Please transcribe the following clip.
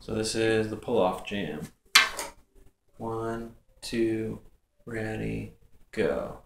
So this is the pull off jam. One, two, ready, go.